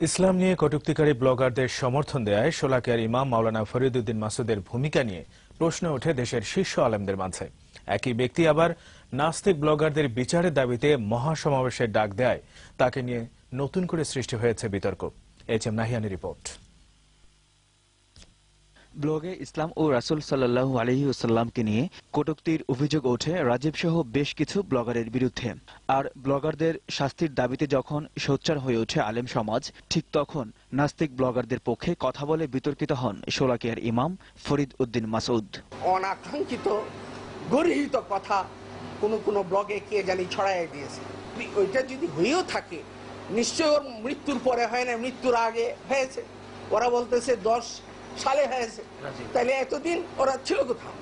ইসলাম নিয়ে কটুক্তিকারী ব্লগারদের সমর্থন দেয় শোলাকিয়ার ইমাম মাওলানা ফরিদুদ্দিন মাসুদের ভূমিকা নিয়ে প্রশ্ন ওঠে দেশের শীর্ষ আলেমদের মাঝে। একই ব্যক্তি আবার নাস্তিক ব্লগারদের বিচারের দাবিতে মহাসমাবেশের ডাক দেয়। তাকে নিয়ে নতুন করে সৃষ্টি হয়েছে বিতর্ক। এইচ এম নাহিয়ানি রিপোর্ট। ব্লগে ইসলাম ও রাসুল সাল্লাহ আলহিউসাল্লামকে নিয়ে কটুক্তির অভিযোগ ওঠে রাজীব সহ বেশ কিছু ব্লগারের বিরুদ্ধে। আর ব্লগারদের শাস্তির দাবিতে যখন সোচ্চার হয়ে ওঠে আলেম সমাজ, ঠিক তখন নাস্তিক ব্লগারদের পক্ষে কথা বলে বিতর্কিত হন শোলাকিয়ার ইমাম ফরিদ উদ্দিন মাসুদ অনাকাঙ্ক্ষিত, গর্হিত কথা কোনো কোনো ব্লগে কে জানি ছড়াই দিয়েছে। ওইটা যদি হয়েও থাকে নিশ্চয় মৃত্যুর পরে হয় না, মৃত্যুর আগে হয়েছে। ওরা বলতেছে দশ সালে হয়েছে। তাহলে এতদিন ওরা ছিল কোথাও?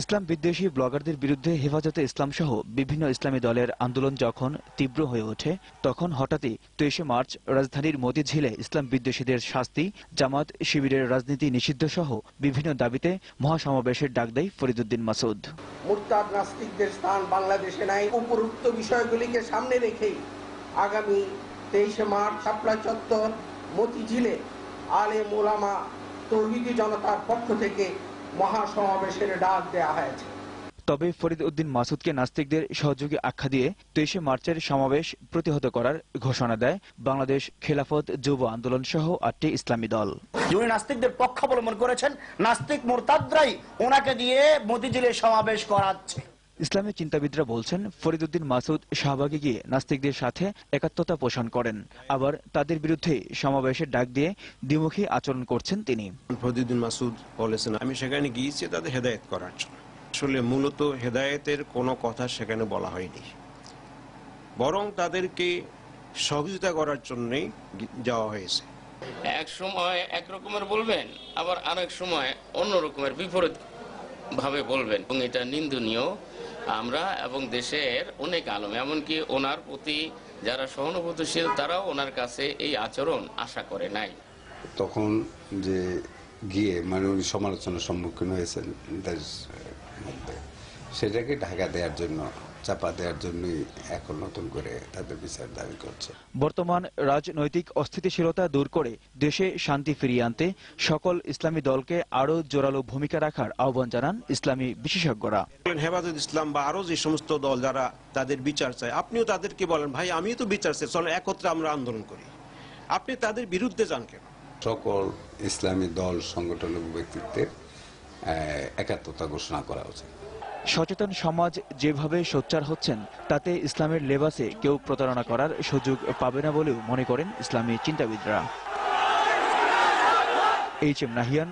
ইসলাম বিদ্বেষী ব্লগারদের বিরুদ্ধে হেফাজতে ইসলাম সহ বিভিন্ন ইসলামী দলের আন্দোলন যখন তীব্র হয়ে ওঠে তখন হঠাৎই তেইশে মার্চ রাজধানীর মতিঝিলে ইসলাম বিদ্বেষীদের শাস্তি জামাত শিবিরের রাজনীতি নিষিদ্ধ সহ বিভিন্ন দাবিতে মহাসমাবেশের ডাক দেয় ফরিদুদ্দিন মাসুদ। মুরতাদ নাস্তিকদের স্থান বাংলাদেশে নাই। উপরোক্ত বিষয়গুলিকে সামনে রেখেই আগামী তেইশে মার্চ শাপলা চত্বর মতিঝিলে আলে মোলামা তৌহিদি জনতার পক্ষ থেকে মহাসমাবেশের ডাক দেওয়া হয়েছে। তবে ফরিদ উদ্দিন মাসুদকে নাস্তিকদের সহযোগী আখ্যা দিয়ে তেইশে মার্চের সমাবেশ প্রতিহত করার ঘোষণা দেয় বাংলাদেশ খেলাফত যুব আন্দোলন সহ আটটি ইসলামী দল। যিনি নাস্তিকদের পক্ষ অবলম্বন করেছেন নাস্তিক মোরতাদরাই ওনাকে দিয়ে মতিঝিলে সমাবেশ করাচ্ছে। ইসলামী চিন্তাবিদরা বলছেন ফরিদুদ্দিন মাসুদ শাহবাগে গিয়ে নাস্তিকদের সাথে একাত্মতা পোষণ করেন। আবার তাদের বিরুদ্ধে সমাবেশের ডাক দিয়ে দ্বিমুখী আচরণ করছেন তিনি। ফরিদুদ্দিন মাসুদ বলেছেন আমি সেখানে গিয়েছি তাদের হেদায়েত করার জন্য। আসলে মূলত হেদায়েতের কোনো কথা সেখানে বলা হয়নি। বরং তাদেরকে সহযোগিতা করার জন্যই যাওয়া হয়েছে। এক সময় এক রকমের বলবেন আবার আরেক সময় অন্য রকমের বিপরীত ভাবে বলবেন, এবং এটা নিন্দনীয়। আমরা এবং দেশের অনেক আলম, এমনকি ওনার প্রতি যারা সহানুভূতিশীল, তারাও ওনার কাছে এই আচরণ আশা করে নাই। তখন যে গিয়ে মানে উনি সমালোচনার সম্মুখীন হয়েছেন সেটাকে ঢাকা দেওয়ার জন্য চাপা দেওয়ার জন্যই এখন নতুন করে তাদের বিচার দাবি করছে। বর্তমান রাজনৈতিক অস্থিতিশীলতা দূর করে দেশে শান্তি ফিরিয়ে আনতে সকল ইসলামী দলকে আরও জোরালো ভূমিকা রাখার আহ্বান জানান ইসলামী বিশেষজ্ঞরা। হেফাজত ইসলাম বা আরও যে সমস্ত দল যারা তাদের বিচার চায় আপনিও তাদেরকে বলেন ভাই আমিও তো বিচার চাই চলেন একত্রে আমরা আন্দোলন করি। আপনি তাদের বিরুদ্ধে যান কেন? সকল ইসলামী দল সংগঠন ব্যক্তিত্বের আহ, একাত্মতা ঘোষণা করা উচিত। সচেতন সমাজ যেভাবে সোচ্চার হচ্ছেন, তাতে ইসলামের লেবাসে কেউ প্রতারণা করার সুযোগ পাবে না বলেও মনে করেন ইসলামী চিন্তাবিদরা। H M Nahiyan